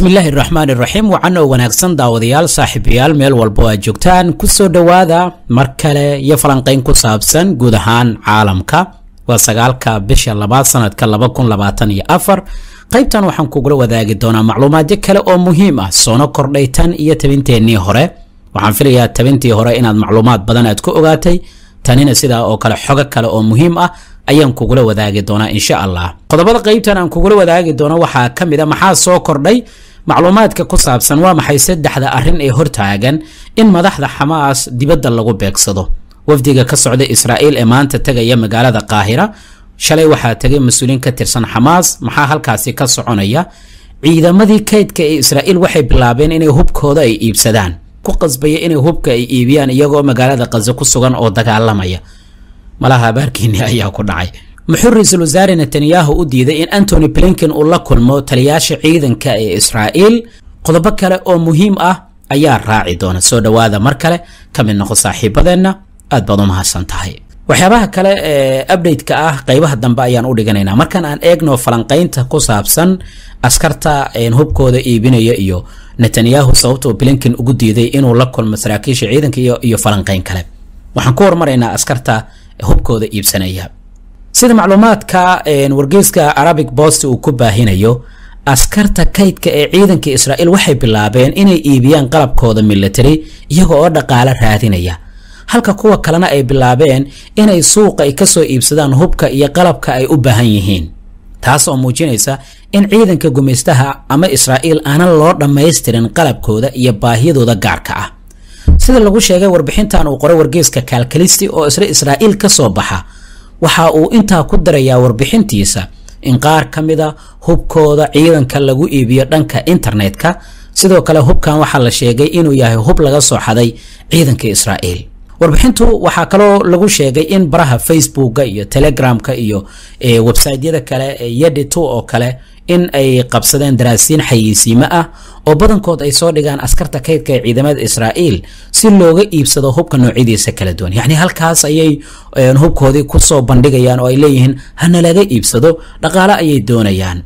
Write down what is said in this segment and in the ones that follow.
bismillaahi raxmaan iraxiim wacan oo wanaagsan daawadayaal saaxiibayaal meel walbo aad joogtaan. Kusoo dhowaada mar kale iyo falanqayn ku saabsan guud ahaan caalamka. Waa sagaalka bisha labaad sanadka qaybtan waxaan kugula wadaagi doonaa macluumaadyo kale oo muhiim ah. Soona kordhay tan iyo tabinteennii hore. Waxaan filayaa tabintii hore inaad macluumaad badan aad ku ogaatay. Tanina sidaa oo kale xogo kale oo muhiim ah ayaan kugula wadaagi doonaa insha allah. Qodobada qaybtan aan kugula wadaagi doono waxaa ka mid a maxaa soo kordhay macluumaadka ku saabsan waa maxay saddexda arrin ee hortaagan in madaxda xamaas dibadda lagu beegsado. Wafdiga ka socda israa'iil ee maanta tegaya magaalada qaahira shalay waxaa tegay mas'uuliin ka tirsan xamaas maxaa halkaasi ka soconaya? Ciidamadii kaydka ee israa'iil waxay bilaabeen inay hubkooda ay iibsadaan. Ku qasbaya inay hubka ay iibiyaan iyagoo magaalada qazo ku sugan oo dagaalamaya. Malaha habaarkiini ayaa ku dhacay muxuu ra'iisul wasaare netanyahu u diiday in antony blinken uu la kulmo taliyaasha ciidanka ee israa'iil. Qodobo kale oo muhiim ah ayaa raaci doona. Soo dhowaada mar kale ka mid noqo saaxiibadeenna aad baad u mahadsan tahay. Waxyaabaha kale ee update-ka ah qaybaha dambe ayaan u dhiganaynaa. Markan aan eegno falanqaynta ku saabsan askarta hubkooda iibinaya iyo netanyahu sababtoo blinken ugu diiday inuu la kulmo saraakiisha ciidanka iyo falanqayn kale. Waxaan ku hormaraynaa askarta hubkooda iibsanaya sida macluumaadka wargeyska arabic bost uu ku baahinayo askarta kaydka ee ciidanka israa'iil waxay bilaabeen inay iibiyaan qalabkooda military iyaga oo dhaqaale raadinaya. Halka kuwa kalena ay bilaabeen inay suuqa ay ka soo iibsadaan hubka iyo qalabka ay u baahan yihiin. Taas oo muujinaysa in ciidanka gumaystaha ama israa'iil aanan loo dhammaystirin qalabkooda iyo baahiyadooda gaarka ah. Sida lagu sheegay warbixintan uu qoray wargeyska kaalkalisti oo isla israa'iil ka soo baxa waxa uu intaa ku darayaa warbixintiisa. In qaar ka mida hubkooda ciidanka lagu iibiyo dhanka internetka. Sidoo kale hubkan waxaa la sheegay inuu yahay hub laga soo xaday ciidanka israa'iil. Warbixintu waxaa kaloo lagu sheegay in baraha facebooka iyo telegramka iyo websaytyada kale yedito oo kale in ay qabsadeen daraasiin xayeysiimo ah oo badankood ay soo dhigaan askarta kaydka ee ciidamada israa'iil si looga iibsado hubka noocyadiisa kala duwan. Yacni halkaas ayay hubkoodii ku soo bandhigayaan oo ay leeyihiin hana laga iibsado dhaqaale ayay doonayaan.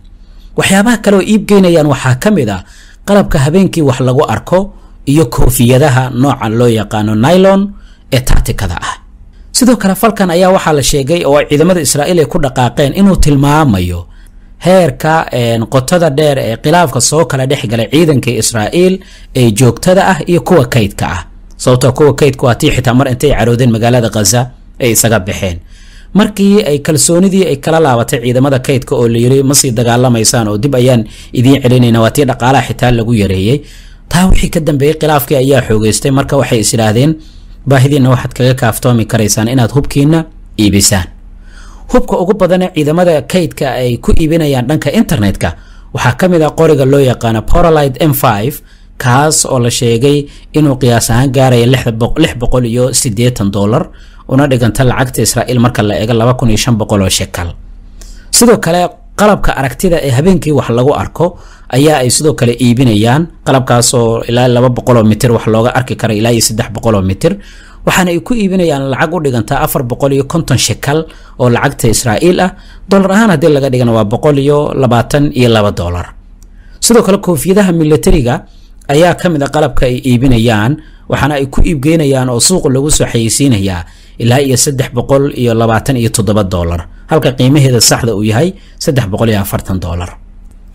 Waxyaabaha kale oo iibgeynayaan waxaa ka mid ah qalabka habeenkii wax lagu arko iyo koofiyadaha nooca loo yaqaano nylon ee tactikada ah. Sidoo kale falkan ayaa waxaa la sheegay oo ciidamada israa'iil ay ku dhaqaaqeen inuu tilmaamayo heerka qotada dheer ee khilaafka soo kala dhex galay ciidanka israa'iil ee joogtada ah iyo kuwa kaydka ah. Sababtoo kuwa kaydka waa tii xitaa mar intay caroodeen magaalada khaza ay isaga baxeen. Markii ay kalsoonidii ay kala laabatay ciidamada kaydka oo la yiri ma sii dagaalamaysaan oo dib ayaan idiin celinayna waa tii dhaqaalaha xitaa lagu yareeyey. Taa wixii ka dambeeyey khilaafkii ayaa xoogeystay. Marka waxay is idhaahdeen baahidiina waxaad kaga kaaftoomi karaysaan inaad hubkiina iibisaan hubka ugu badanee ciidamada kaydka ay ku iibinayaan dhanka internetka. Waxaa ka mid ah qoriga loo yaqaano porolite m kaas oo la sheegay inuu qiyaas ahaan gaaraya lix boqol iyo siddeetan dollar una dhiganta lacagta israa'iil marka la eego laba kun iyo shan boqol oo shekal sidoo kale qalabka aragtida ee habeenkii wax lagu arko ayaa ay sidoo kale iibinayaan qalabkaasoo ilaa laba boqoloo mitir wax looga arki kara ilaa iyo saddex boqoloo mitir waxaana ay ku iibinayaan lacag u dhigantaa afar boqol iyo konton shekal oo lacagta israa'iil ah. Dollar ahaan haddii laga dhigana waa boqol iyo labaatan iyo laba dollar. Sidoo kale koofiyadaha militariga ayaa ka mid a qalabka ay iibinayaan waxaana ay ku iibgeynayaan oo suuqa lagu soo xayeysiinayaa ilaa iyo saddex boqol iyo labaatan iyo toddoba dollar halka qiimaheeda saxda uu yahay saddex boqol iyo afartan dollar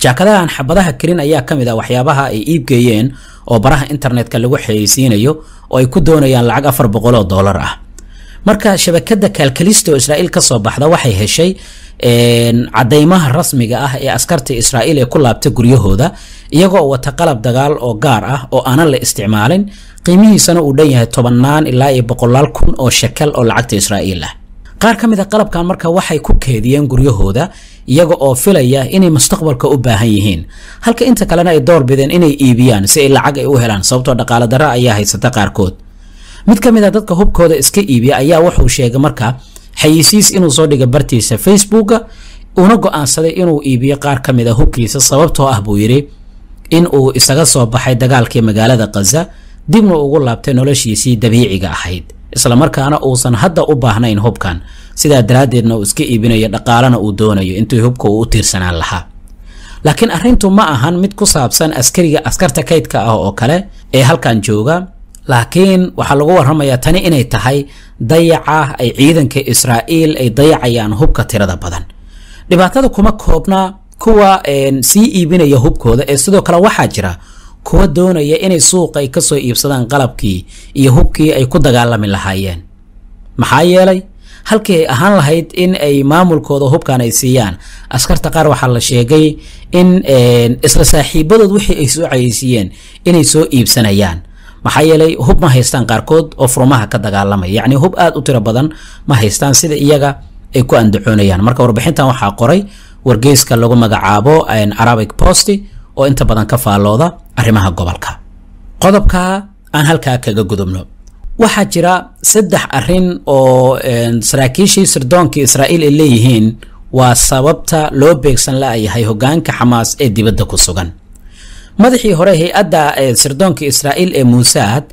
jaakadahan xabadaha karin ayaa ka mid ah waxyaabaha ay iibgeeyeen oo baraha internetka lagu xayeysiinayo oo ay ku doonayaan lacag afar boqol oo dollar ah. Marka shabakada kaalkalista oo israa'iil ka baxda waxay heshay cadaymaha rasmiga ah ee askarta israa'iil ee ku laabta guryahooda iyagoo wata qalab dagaal oo gaar ah oo aanan la isticmaalin qiimihiisana uu dhan yahay tobannaan ilaa iyo boqolaal kun oo shekel oo lacagta israa'iil ah qaar ka mid a qalabkan marka waxay ku keediyeen guryahooda iyaga oo filaya inay mustaqbalka u baahan yihiin. Halka inta kalena ay door bideen inay iibiyaan si ay lacag ay u helaan sababtoo dhaqaale darra ayaa haysata qaarkood. Mid ka mid a dadka hubkooda iska iibiya ayaa wuxuu sheegay marka xayisiis inuu soo dhigay bartiisa facebooka una go'aansaday inuu iibiyo qaar ka mid a hubkiisa sababtoo ah buu yidhi in uu isaga soo baxay dagaalkii magaalada khaza dibna ugu laabtay noloshiisii dabiiciga ahayd islamarkaana uusan hadda u baahnayn hubkan sidaa daraaddeedna uu iska iibinayo dhaqaalana uu doonayo intuu hubka uu u tiirsanaan lahaa. Laakiin arrintu ma ahan mid ku saabsan askariga askarta kaydka ah oo kale ee halkan jooga laakiin waxaa lagu warramayaa tani inay tahay dayaca ay ciidanka israa'iil ay dayacayaan hubka tirada badan. Dhibaatada kuma koobna kuwa sii iibinaya hubkooda ee sidoo kale waxaa jira kuwa doonaya inay suuqa ay ka soo iibsadaan qalabkii iyo hubkii ay ku dagaalami lahaayeen. Maxaa yeelay halkii ay ahaan lahayd in ay maamulkooda hubkan ay siiyaan askarta qaar waxaa la sheegay in isla saaxiibadood wixii ay soo cayeysiiyeen inay soo iibsanayaan. Maxaa yeelay hub ma haystaan qaarkood oo furmaha ka dagaalamaya. Yacni hub aada u tiro badan ma haystaan sida iyaga ay ku andacoonayaan. Marka warbixintan waxaa qoray wargeyska lagu magacaabo arabic post oo inta badan ka faallooda arrimaha gobolka. Qodobka aan halkaa kaga gudubno waxaa jira saddex arrin oo saraakiishii sirdoonka israa'iil ay leeyihiin waa sababta loo beegsan la-yahay hogaanka xamaas ee dibadda ku sugan. Madaxii hore hay'adda sirdoonka israa'iil ee muusaad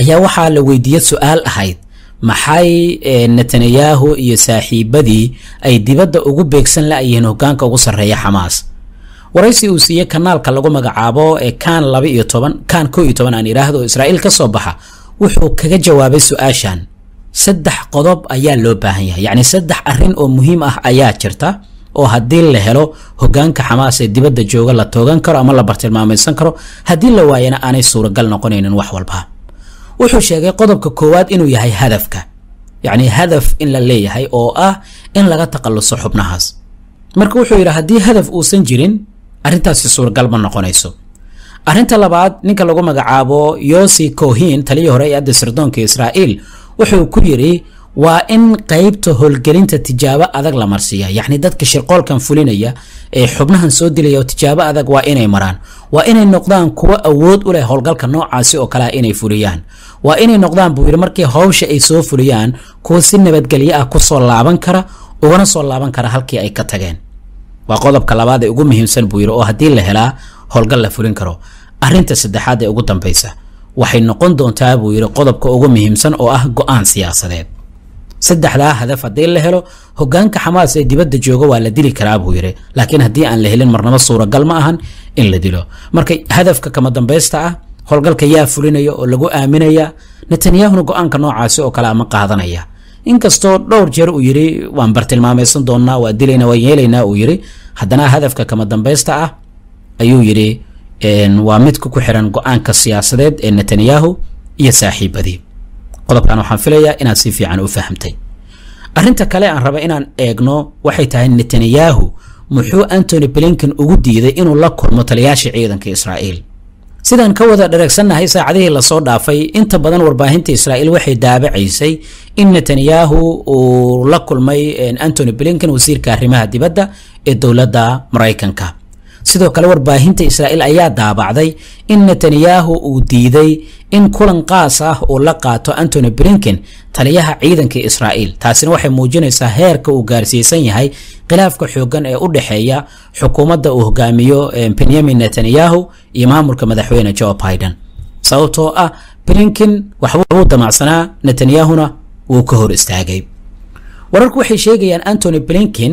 ayaa waxaa la weydiiyey su'aal ahayd maxay netanyahu iyo saaxiibadii ay dibadda ugu beegsan la-yihiin hogaanka ugu sarreeya xamaas waraysi uu siiyey kanaalka lagu magacaabo ee kan laba iyo toban kan koo iyo toban aan idhaahdo oo israa'iil ka soo baxa wuxuu kaga jawaabay su'aashan saddex qodob ayaa loo baahan yahay. Yacni saddex arrin oo muhiim ah ayaa jirta oo haddii la helo hogaanka xamaas ee dibadda jooga la toogan karo ama la bartilmaamaysan karo haddii la waayana aanay suuragal noqonaynin wax walba wuxuu sheegay qodobka koowaad inuu yahay hadafka yacni hadaf in la leeyahay oo ah in laga takhalluso xubnahaas. Marka wuxuu yidhi haddii hadaf uusan jirin arrintaasi suuragal ma noqonayso. Arrinta labaad ninka lagu magacaabo yosi kohin taliyii hore ee adda sirdoonka israa'iil wuxuu ku yidhi waa in qaybta howlgelinta tijaabo adag la marsiiya yacni dadka shirqoolkan fulinaya ee xubnahan soo dilaya tijaabo adag waa inay maraan. Waa inay noqdaan kuwo awood u leh howlgalka noocaasi oo kalea inay fuliyaan. Waa inay noqdaan buu yidhi markii hawsha ay soo fuliyaan kuwa si nabadgelyo ah ku soo laaban kara ugana soo laaban kara halkii ay ka tageen waa qodobka labaad ee ugu muhiimsan buu yidhi oo haddii la helaa howlgal la fulin karo. Arrinta saddexaad ee ugu dambaysa waxay noqon doontaa buu yidhi qodobka ugu muhiimsan oo ah go'aan siyaasadeed. Saddexdaa hadaf haddii la helo hogaanka xamaas ee dibadda jooga waa la dili karaa buu yidhi laakiin haddii aan la helin marnabo suuragal ma ahan in la dilo. Marka hadafka kama dambaysta ah howlgalka yaa fulinaya oo lagu aaminaya. Netanyahuna go'aanka noocaasi oo kale ama qaadanaya inkastoo dhowr jeer uu yidhi waan bartilmaamaysan doonnaa waa dilayna waan yeelaynaa uu yidhi haddana hadafka kama dambaysta ah ayuu yidhi waa midka ku xiran go'aanka siyaasadeed ee netanyahu iyo saaxiibadii. Qodobkan waxaan filayaa inaad si fiican u fahamtay. Arrinta kale aan raba inaan eegno waxay tahay netanyahu muxuu antony blinken ugu diiday inuu la kulmo taliyaasha ciidanka israa'iil sidaan ka wada dhareegsannahay saacadihii la soo dhaafay inta badan warbaahinta israa'iil waxay daabacaysay in netanyahu uu la kulmay antony blinken wasiirka arrimaha dibadda ee dowladda maraykanka sidoo kale warbaahinta israa'iil ayaa daabacday in netanyahu uu diiday in kulan qaas ah uu la qaato antony blinken taliyaha ciidanka israa'iil. Taasina waxay muujinaysaa heerka uu gaarsiisan yahay khilaafka xooggan ee u dhexeeya xukuumadda uu hogaamiyo benyamin netanyahu iyo maamulka madaxweyne joe biden. Sababtoo ah blinken waxbuu damacsanaa netanyahuna wuu ka hor istaagay. Wararku waxay sheegayaan antony blinken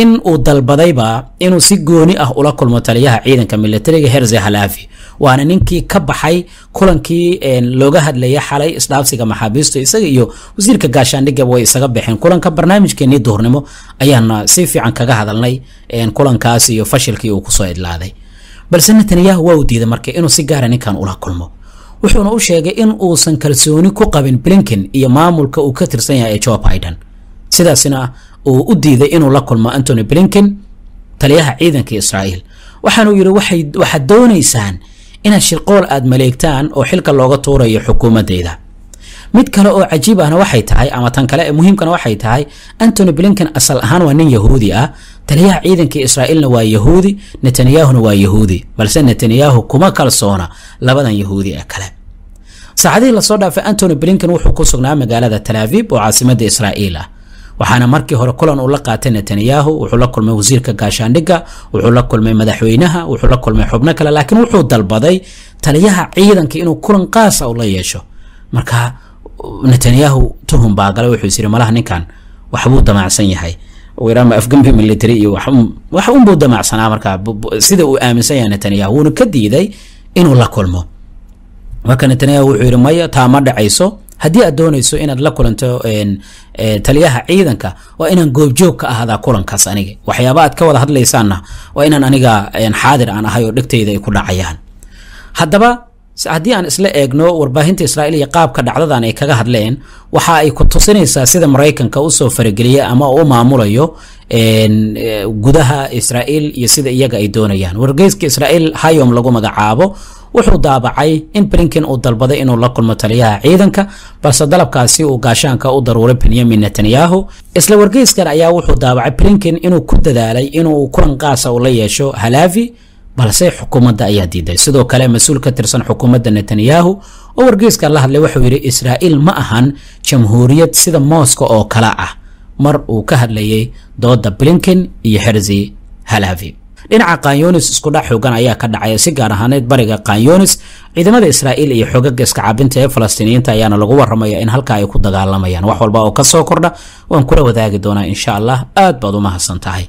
in uu dalbadayba inuu si gooni ah ula kulmo taliyaha ciidanka militariga herze halafi. Waana ninkii ka baxay kulankii looga hadlayay xalay isdhaafsiga maxaabiistu isaga iyo wasiirka gaashaandhigaba way isaga baxeen kulanka barnaamijkeenii duhurnimo ayaana si fiican kaga hadalnay kulankaas iyo fashilkii uu ku soo idlaaday. Balse netanyahu waa uu diiday marka inuu si gaara ninkan ula kulmo. Wuxuuna u sheegay in uusan kalsooni ku qabin blinken iyo maamulka uu ka tirsan yahay ee joe biden sidaasina uu u diiday inuu la kulmo antony blinken taliyaha ciidanka israa'iil. Waxaanuu yidhi waxaad doonaysaan inaad shirqool aad maleegtaan oo xilka looga tuurayo xukuumaddayda mid kale oo cajiib ahna waxay tahay ama tan kale ee muhiimkana waxay tahay antony blinken asal ahaan waa nin yahuudi ah. Taliyaha ciidanka israa'iilna waa yahuudi netanyahuna waa yahuudi balse netanyahu kuma kalsoona labadan yahuudi ee kale. Saacadihii la soo dhaafay antony blinken wuxuu ku sugnaa magaalada talaabib oo caasimadda israa'iil ah waxaana markii hore kulan uu la qaatay netanyahu wuxuu la kulmay wasiirka gaashaandhigga wuxuu la kulmay madaxweynaha wuxuu la kulmay xubno kale laakiin wuxuu dalbaday taliyaha ciidanka inuu kulan qaasa u la yeesho marka netanyahu tuhum baa galay wuxuu yidhi malaha ninkan waxbuu damacsan yahay afgambi military iyo wax unbuu damacsanaa markaa sida uu aaminsan yahay netanyahu wuuna ka diiday inuu la kulmo marka netanyahu wuxuu yidhi maya taa ma dhacayso haddii aad doonayso inaad la kulanto taliyaha ciidanka waa inaan goobjoog ka ahaadaa kulankaas aniga. Waxyaaba aad ka wada hadlaysaanna waa inaan aniga xaadir aan ahay oo dhegtayda ay ku dhacayaan. Haddaba haddii aan isla eegno warbaahinta israa'iil iyo qaabka dhacdadan ay kaga hadleen waxa ay ku tusinaysaa sida maraykanka u soo farageliyay ama u maamulayo gudaha israa'iil iyo sida iyaga ay doonayaan. Wargeyska israa'iil hayom lagu magacaabo wuxuu daabacay in blinken uu dalbaday inuu la kulmo taliyaha ciidanka balse dalabkaasi uu gaashaanka u daruuray benyamin netanyahu. Isla wargeyskan ayaa wuxuu daabacay blinken inuu ku dadaalay inuu kulan qaasa uu yeesho halavi balse xukuumadda ayaa diiday. Sidoo kale mas'uul ka tirsan xukuumadda netanyahu oo wargeyskan la hadlay wuxuu yidhi israa'iil ma ahan jamhuuriyad sida mooska oo kale ah. Mar uu ka hadlayay dooda blinken iyo herzi halavi dhinaca kanyonis iskudhac xoogan ayaa ka dhacaya si gaar ahaaneed bariga kanyonis ciidamada israa'iil iyo xogaga iska cabinta ee falastiiniyiinta ayaana lagu waramaya in halka ay ku dagaalamayaan. Wax walba oo ka soo kordha waan kula wadaagi doonaa insha allah aad baad u mahadsan tahay